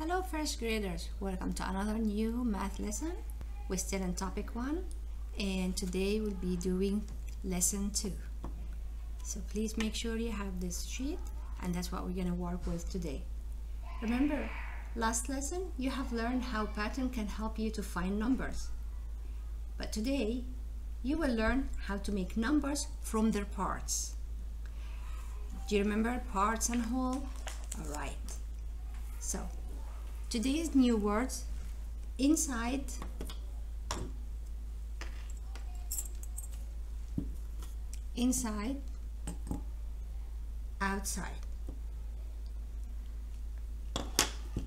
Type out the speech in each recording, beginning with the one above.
Hello first graders, welcome to another new math lesson. We're still in topic 1 and today we'll be doing lesson 2. So please make sure you have this sheet and that's what we're going to work with today. Remember, last lesson you have learned how pattern can help you to find numbers. But today you will learn how to make numbers from their parts. Do you remember parts and whole? Alright. So, today's new words inside inside outside.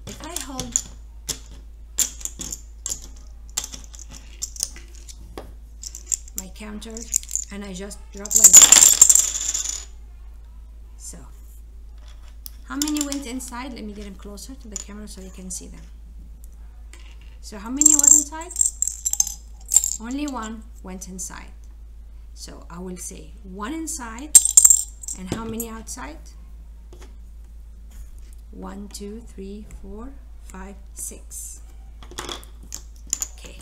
If I hold my counter and I just drop like that so how many went inside? Let me get them closer to the camera so you can see them. So how many was inside? Only one went inside. So I will say one inside and how many outside? One two three four five six. Okay.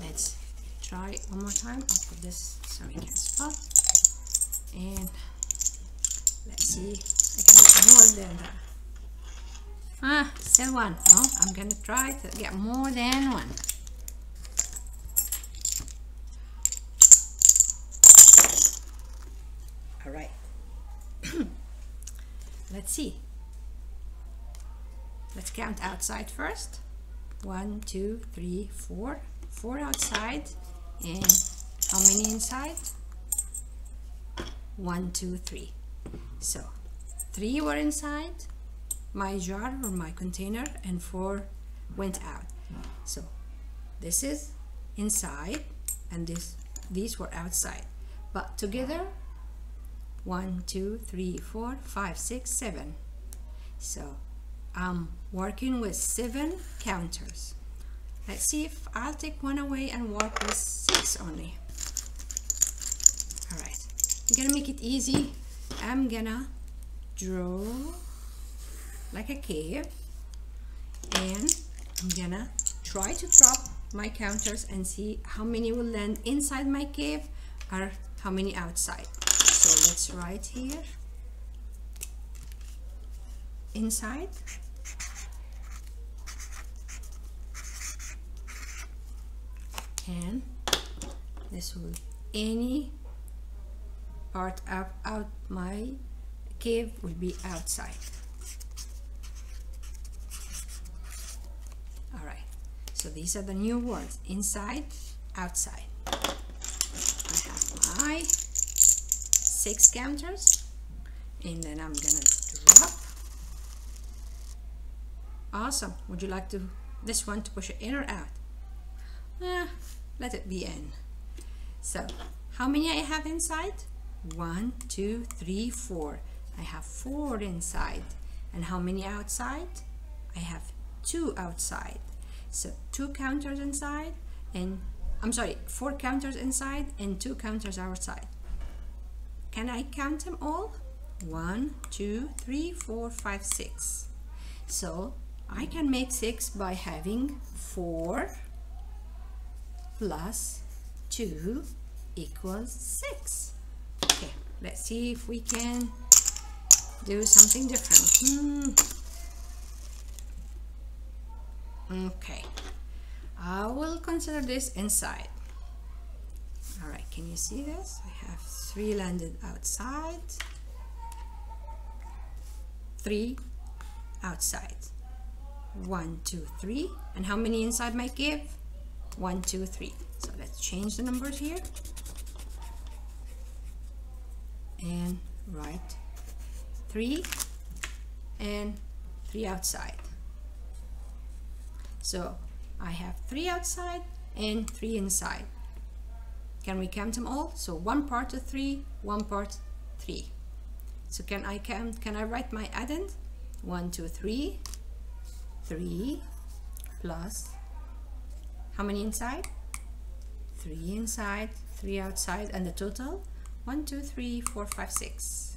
Let's try one more time. I'll put this so we can spot and let's see I can more than that. Ah still one. No I'm gonna try to get more than one. All right. Let's see. Let's count outside first. One two three four. Four outside. And how many inside one two three. So three were inside my jar or my container and four went out. So this is inside and this these were outside. But together one two three four five six seven. So I'm working with seven counters. Let's see if I'll take one away and work with six only. All right I'm gonna make it easy. I'm gonna draw like a cave. And I'm gonna try to drop my counters and see how many will land inside my cave or how many outside. So let's write here. Inside. And this will any part of out my cave will be outside. All right. So these are the new words inside outside. I have my six counters and then I'm gonna drop. Awesome. Would you like to this one to push it in or out? Eh, let it be in. So how many I have inside one two three four. I have four inside. And how many outside? I have two outside. So two counters inside and I'm sorry four counters inside and two counters outside. Can I count them all? One two three four five six. So I can make six by having four plus 2 equals 6. Okay, let's see if we can do something different. Hmm. Okay, I will consider this inside. Alright, can you see this? I have 3 landed outside, 3 outside. One, two, three. And how many inside my cave? One, two, three. So let's change the numbers here. And write three and three outside. So I have three outside and three inside. Can we count them all? So one part of three, one part three. So can I count, can I write my addend? one two three three plus how many inside 3 inside 3 outside and the total 1 2 3 4 5 6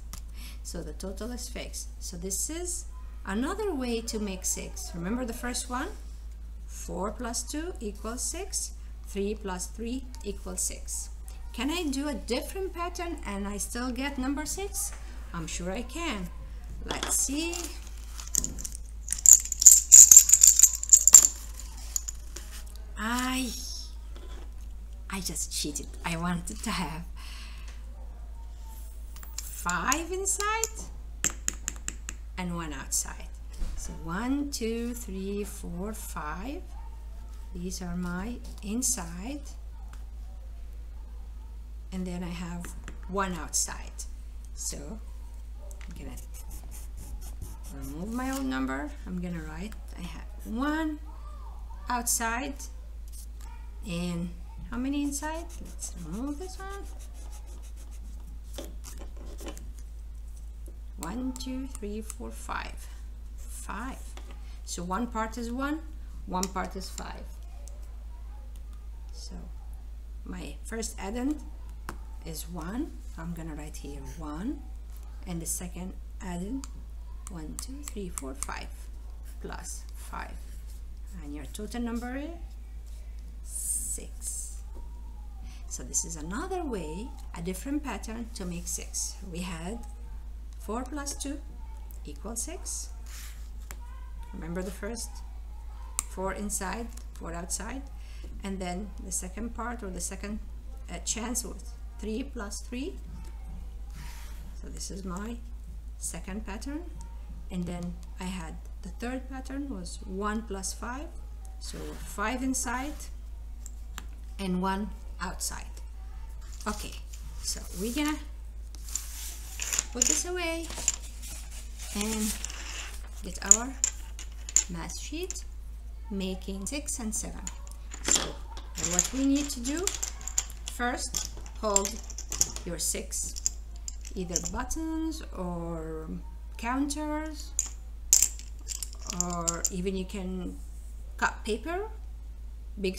so the total is fixed. So this is another way to make 6 remember the first one? 4 plus 2 equals 6 3 plus 3 equals 6 can I do a different pattern and I still get number 6 I'm sure I can. Let's see. I I just cheated. I wanted to have five inside and one outside. So one two three four five. These are my inside. And then I have one outside. So I'm gonna remove my old number. I'm gonna write I have one outside and how many inside? Let's remove this one one two three four five. Five. So one part is one one part is five. So my first addend is one. I'm gonna write here one. And the second addend one two three four five plus five. And your total number is six. So this is another way a different pattern to make six. We had 4 plus 2 equals 6 remember the first 4 inside 4 outside. And then the second part or the second uh, chance was 3 plus 3 so this is my second pattern. And then I had the third pattern was 1 plus 5 so 5 inside and 1 outside. Okay so we're gonna put this away and get our math sheet making 6 and 7 so what we need to do first hold your 6 either buttons or counters or even you can cut paper big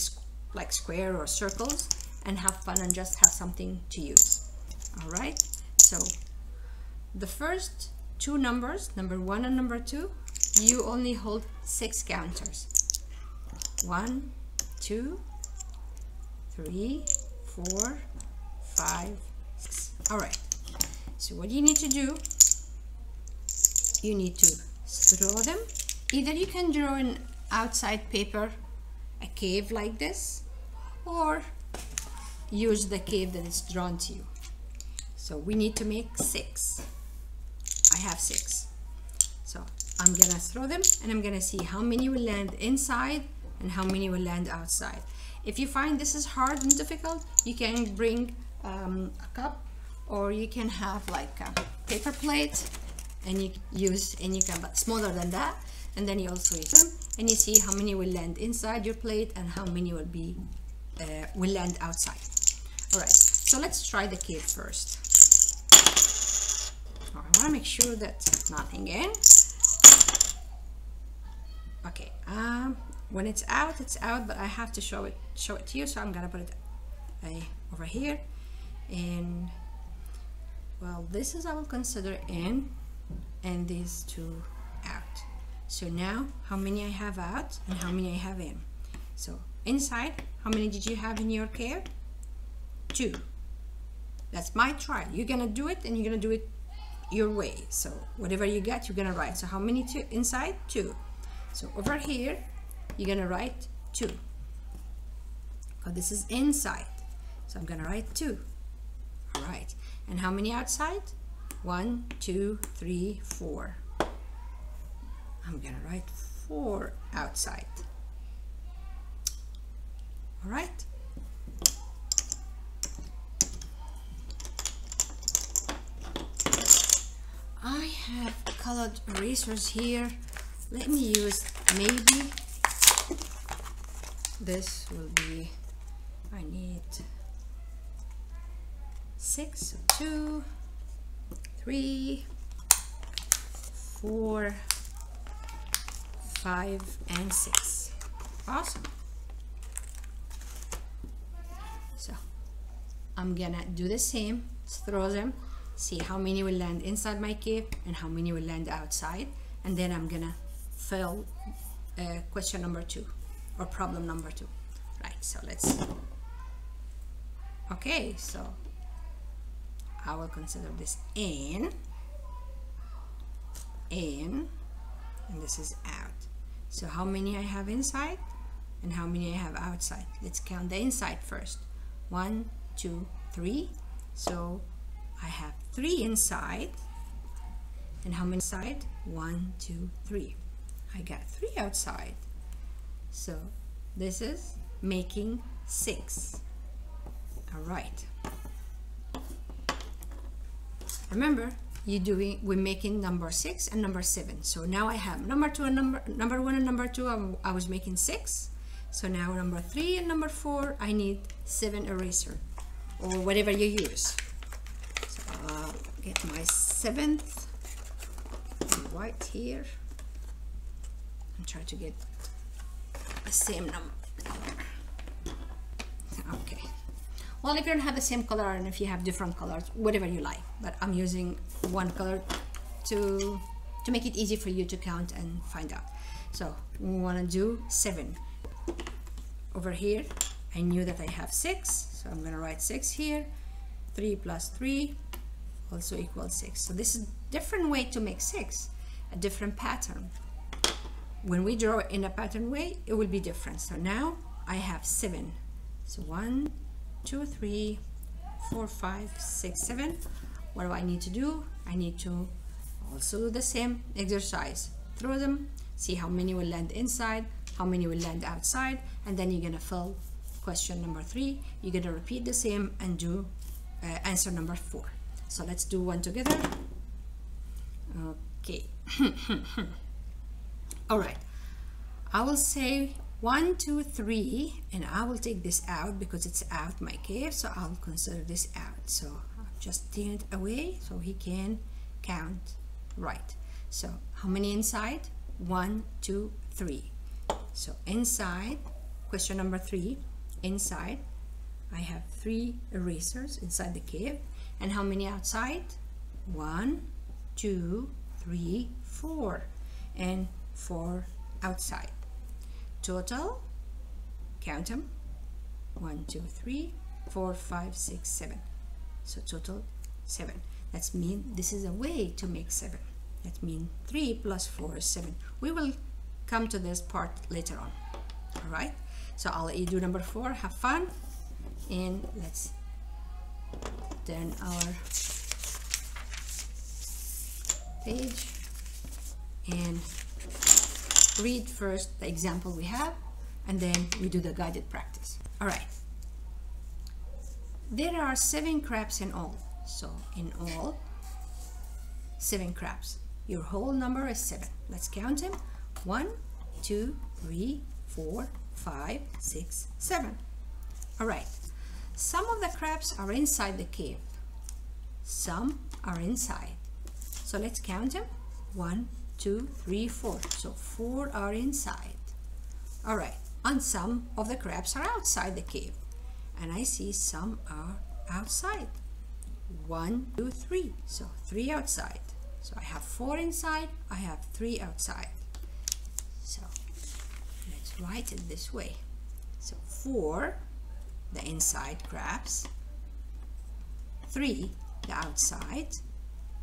like square or circles and have fun and just have something to use. All right? So the first two numbers number one and number two you only hold six counters. One two three four five six. All right. So what you need to do you need to draw them. Either you can draw an outside paper a cave like this or use the cave that is drawn to you. So we need to make six I have six. So I'm gonna throw them and I'm gonna see how many will land inside and how many will land outside. If you find this is hard and difficult you can bring um, a cup or you can have like a paper plate and you use and you can but smaller than that. And then you also use them and you see how many will land inside your plate and how many will be uh, will land outside. All right so let's try the cave first want to make sure that nothing in okay um when it's out it's out but I have to show it show it to you so I'm gonna put it uh, over here. And well this is I will consider in and these two out. So now how many I have out and how many I have in? So inside how many did you have in your care? Two. That's my trial. You're gonna do it and you're gonna do it your way. So whatever you get you're gonna write. So how many two inside? Two. So over here you're gonna write two. Because this is inside. So I'm gonna write two. All right. And how many outside? One two three four. I'm gonna write four outside. All right I have colored erasers here. Let me use maybe this will be I need six two three four five and six. Awesome. So I'm gonna do the same. Let's throw them see how many will land inside my cave and how many will land outside. And then I'm gonna fill uh, question number two or problem number two. Right so let's okay so I will consider this in in and this is out. So how many I have inside and how many I have outside? Let's count the inside first. One two three. So I have three inside. And how many inside? One two three. I got three outside. So this is making six. All right. Remember you doing we're making number six and number seven. So now I have number two and number number one and number two I'm, I was making six. So now number three and number four I need seven eraser or whatever you use get my seventh white here and try to get the same number. Okay. Well if you don't have the same color and if you have different colors whatever you like but I'm using one color to to make it easy for you to count and find out. So we want to do seven. Over here I knew that I have six so I'm gonna write six here. Three plus three also equals six. So this is different way to make six a different pattern. When we draw in a pattern way it will be different. So now I have seven. So one two three four five six seven. What do I need to do? I need to also do the same exercise. Throw them see how many will land inside how many will land outside and then you're gonna fill question number three. You're gonna repeat the same and do uh, answer number four so let's do one together. Okay. All right. I will say one two three and I will take this out because it's out my cave so I'll consider this out. So I'll just take it away so he can count right. So how many inside? One two three. So inside question number three inside I have three erasers inside the cave and how many outside? One two three four. And four outside. Total? Count them one two three four five six seven. So total seven. That's mean this is a way to make seven. That mean three plus four is seven. We will come to this part later on. All right? So I'll let you do number four. Have fun. And let's turn our page and read first the example we have and then we do the guided practice. All right. There are seven crabs in all. So in all, seven crabs. Your whole number is seven. Let's count them. One, two, three, four, five, six, seven. All right. Some of the crabs are inside the cave. Some are inside. So let's count them. One, two, three, four. So four are inside. All right, and some of the crabs are outside the cave. And I see some are outside. One, two, three. So three outside. So I have four inside, I have three outside. So let's write it this way. So four, the inside crabs, three, the outside,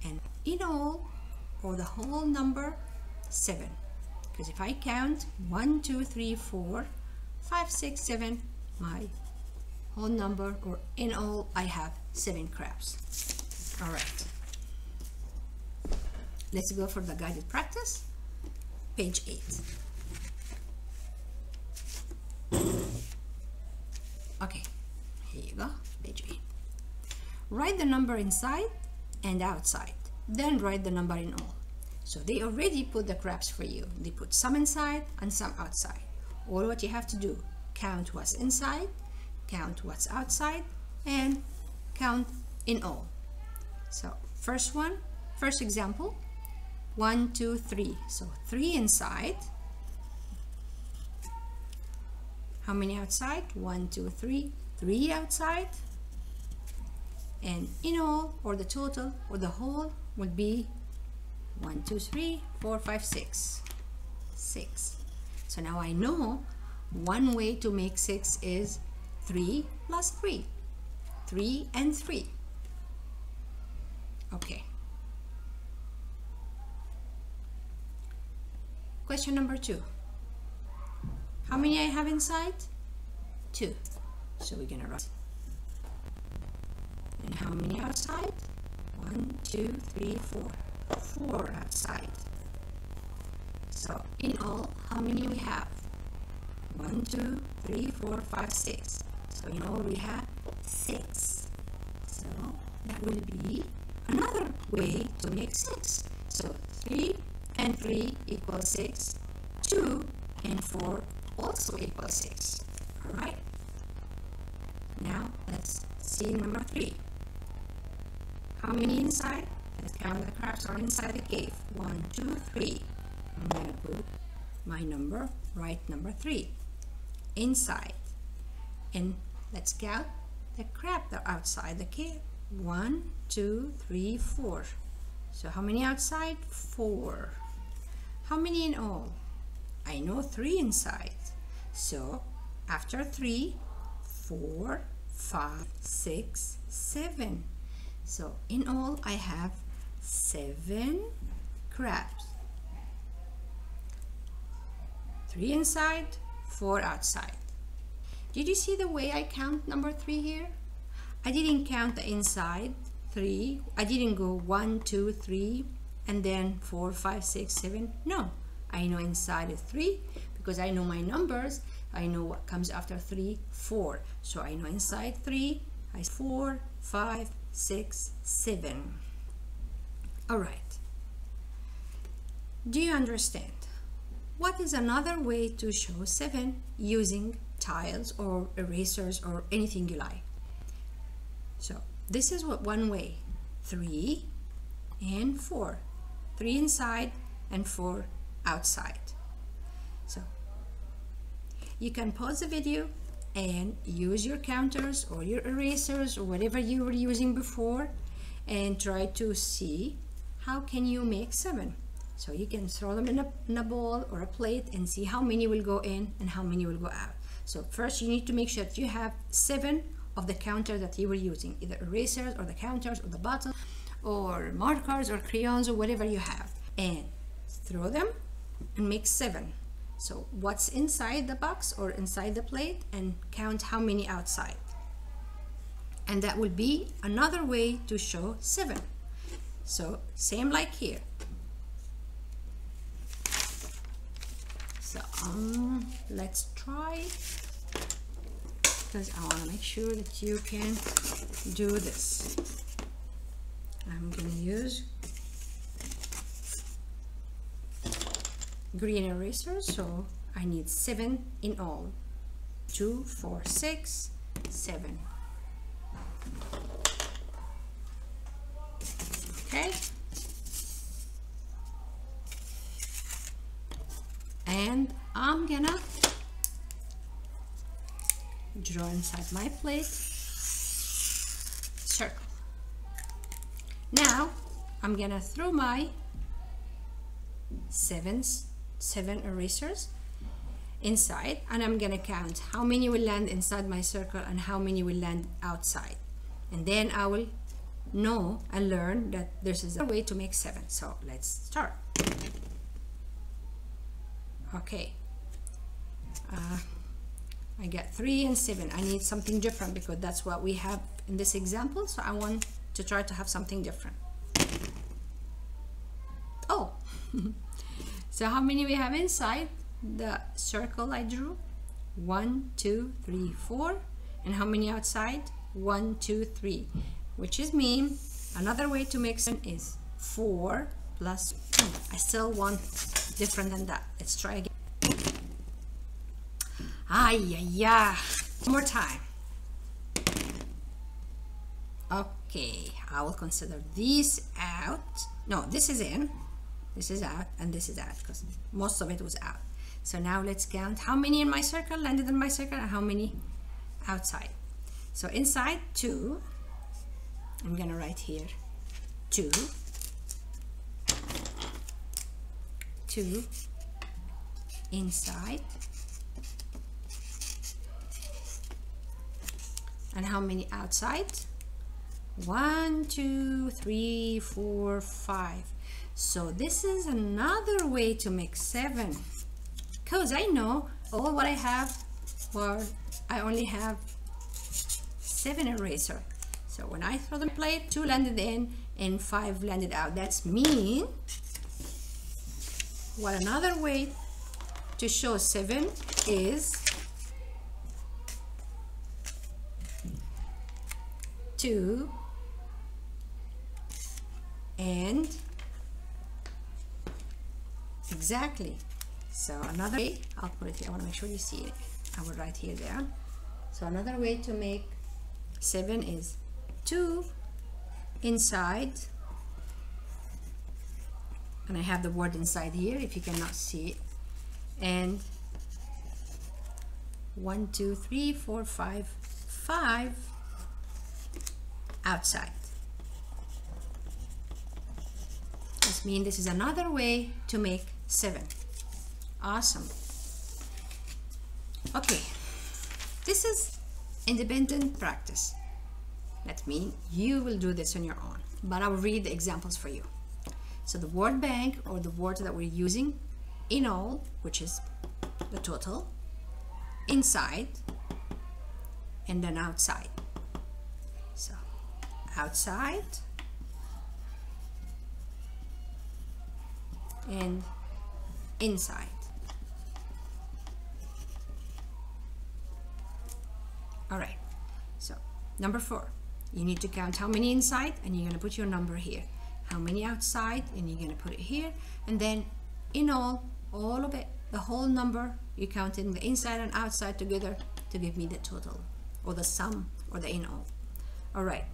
and in all or the whole number 7 because if I count 1 2 3 4 5 6 7 my whole number or in all I have 7 crabs. All right. Let's go for the guided practice. Page 8 okay here you go page 8 write the number inside and outside then write the number in all. So they already put the crabs for you. They put some inside and some outside. All what you have to do, count what's inside, count what's outside, and count in all. So first one, first example, one, two, three. So three inside. How many outside? One, two, three. Three outside. And in all or the total or the whole would be one two three four five six. Six. So now I know one way to make six is 3 plus 3 3 and 3 okay. Question number two. How many I have inside? Two. So we're gonna write and how many outside one two three four. Four outside so in all how many we have? One two three four five six. So in all we have six. So that will be another way to make six. So three and three equals six. Two and four also equals six. All right? Now let's see number three how many inside? Let's count the crabs are inside the cave. One two three. I'm gonna put my number right number three inside. And let's count the crab that are outside the cave. One two three four. So how many outside? Four. How many in all? I know three inside. So after three four five six seven so in all I have seven crabs. Three inside four outside. Did you see the way I count number three here? I didn't count the inside three. I didn't go one two three and then four five six seven. No I know inside is three because I know my numbers. I know what comes after three four. So I know inside three I four five six seven all right do you understand what is another way to show 7 using tiles or erasers or anything you like? So this is what one way. 3 and 4. 3 inside and 4 outside. So you can pause the video and use your counters or your erasers or whatever you were using before and try to see how can you make 7. So you can throw them in a, in a bowl or a plate and see how many will go in and how many will go out. So first you need to make sure that you have seven of the counter that you were using, either erasers or the counters or the bottle or markers or crayons or whatever you have. And throw them and make seven. So what's inside the box or inside the plate and count how many outside. And that will be another way to show seven. So same like here. so um, let's try because I want to make sure that you can do this I'm gonna use green eraser so I need seven in all. Two four six seven. Okay. And I'm gonna draw inside my plate. Circle. Now I'm gonna throw my seven seven erasers inside and I'm gonna count how many will land inside my circle and how many will land outside. And then I will know and learn that this is a way to make seven. So let's start. Okay. Uh, I get 3 and 7 I need something different because that's what we have in this example so I want to try to have something different. Oh so how many we have inside the circle I drew one two three four and how many outside one two three which is mean another way to make some is 4 plus I still want different than that let's try again Ay, ay, ay. One more time. Okay, I will consider this out. No, this is in. This is out and this is out because most of it was out. So now let's count how many in my circle landed in my circle and how many outside. So inside two, I'm gonna write here two two inside and how many outside one two three four five so this is another way to make seven. Because I know all what I have well I only have seven eraser. So when I throw the plate two landed in and five landed out. That's mean. What another way to show seven is two and exactly. So another way I'll put it here. I want to make sure you see it. I will write here there so another way to make seven is two inside. And I have the word inside here if you cannot see it. And one two three four five five outside. This means this is another way to make seven. Awesome. Okay. This is independent practice. That means you will do this on your own but I'll read the examples for you. So the word bank or the word that we're using in all which is the total inside and then outside. So outside and inside. All right so number four. You need to count how many inside and you're to put your number here. How many outside and you're to put it here. And then in all all of it the whole number you count in the inside and outside together to give me the total or the sum or the in all. All right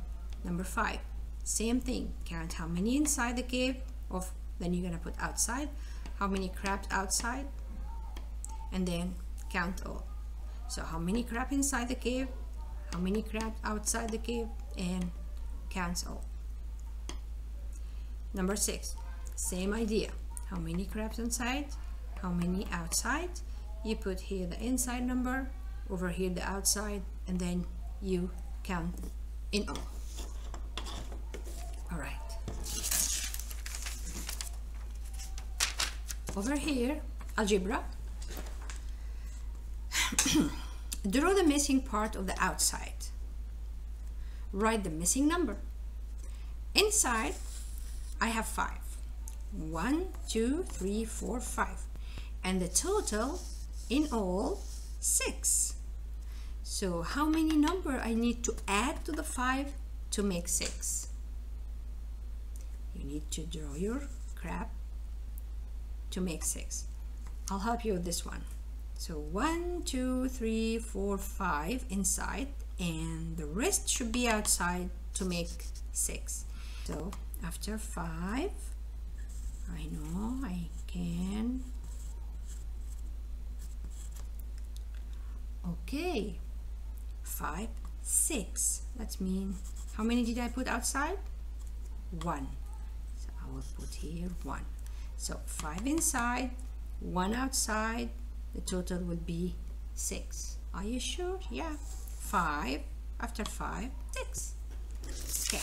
number five. Same thing. Count how many inside the cave of then you're to put outside how many crabs outside and then count all. So how many crab inside the cave how many crabs outside the cave and counts all. Number six same idea. How many crabs inside how many outside? You put here the inside number over here the outside and then you count in all. All right over here algebra. Draw the missing part of the outside. Write the missing number. Inside I have five. One two three four five. And the total in all six. So how many number I need to add to the five to make six? You need to draw your crab to make six. I'll help you with this one. So one two three four five inside and the rest should be outside to make six. So after five I know I can. Okay five six. That means how many did I put outside? One. So I will put here one so five inside one outside the total would be six. Are you sure? Yeah. Five after five six. Okay.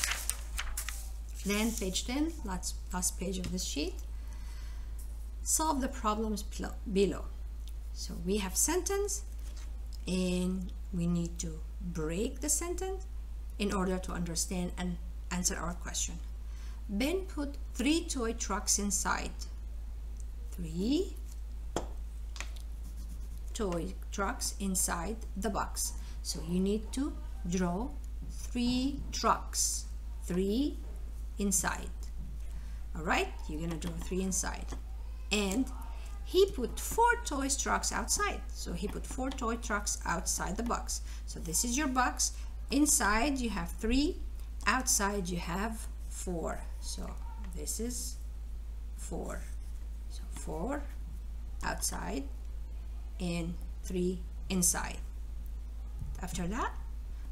Then page 10 last, last page of this sheet. Solve the problems below. So we have sentence and we need to break the sentence in order to understand and answer our question Ben put three toy trucks inside. Three toy trucks inside the box. So you need to draw three trucks. Three inside. All right you're gonna draw three inside. And he put four toy trucks outside. So he put four toy trucks outside the box. So this is your box. Inside you have three outside you have four so this is four. So four outside and three inside. After that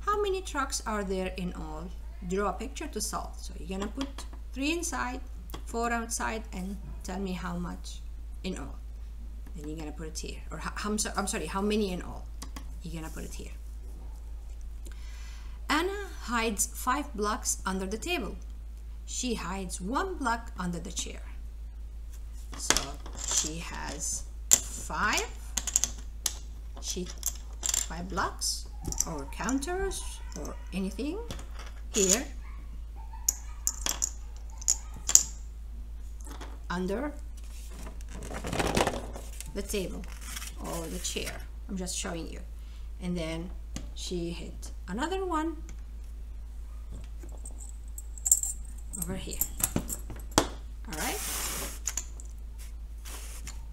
how many trucks are there in all? Draw a picture to solve. So you're gonna put three inside four outside and tell me how much in all. Then you're gonna put it here. Or I'm, so, I'm sorry how many in all? You're gonna put it here. Anna hides five blocks under the table she hides one block under the chair. So she has five. She five blocks or counters or anything here. Under the table or the chair. I'm just showing you. And then she hit another one over here. All right.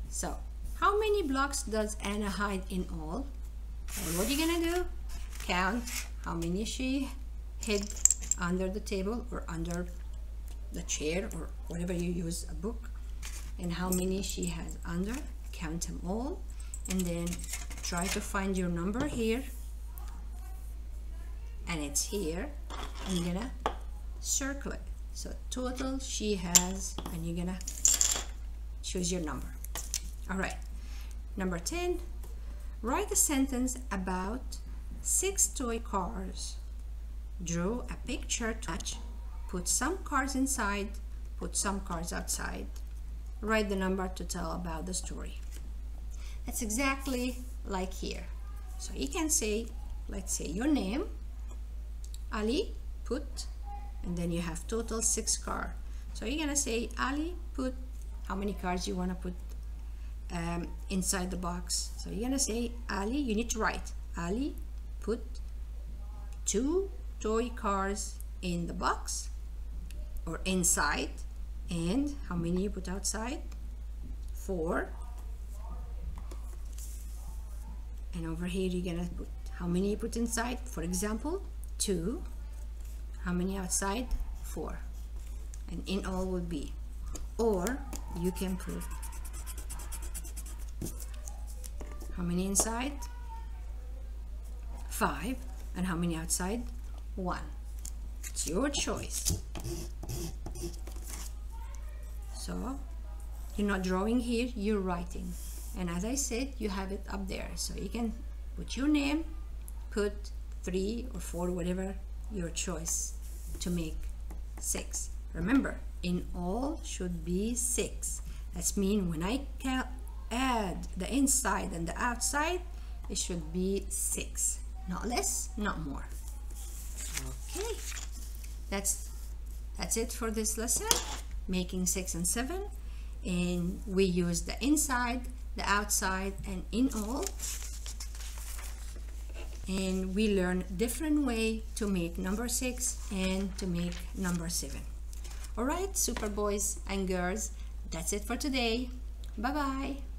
So how many blocks does Anna hide in all? And what are you gonna do? Count how many she hid under the table or under the chair or whatever you use a book and how many she has under. Count them all and then try to find your number here. And it's here. You're gonna circle it so total she has and you're gonna choose your number. All right. Number 10 write a sentence about six toy cars. Draw a picture to match put some cars inside put some cars outside. Write the number to tell about the story. That's exactly like here. So you can say let's say your name Ali put and then you have total six car. So you're gonna say Ali put how many cars you want to put um, inside the box. So you're gonna say Ali you need to write Ali put two toy cars in the box or inside and how many you put outside? Four. And over here you're gonna put how many you put inside? For example two how many outside? Four. And in all would be. Or you can put how many inside? Five. And how many outside? One. It's your choice. So you're not drawing here you're writing. And as I said you have it up there. So you can put your name put three or four whatever your choice to make six. Remember in all should be six. That's mean when I add the inside and the outside it should be six. Not less not more. Okay. That's that's it for this lesson making six and seven. And we use the inside the outside and in all and we learn different way to make number six and to make number seven. All right super boys and girls that's it for today. Bye bye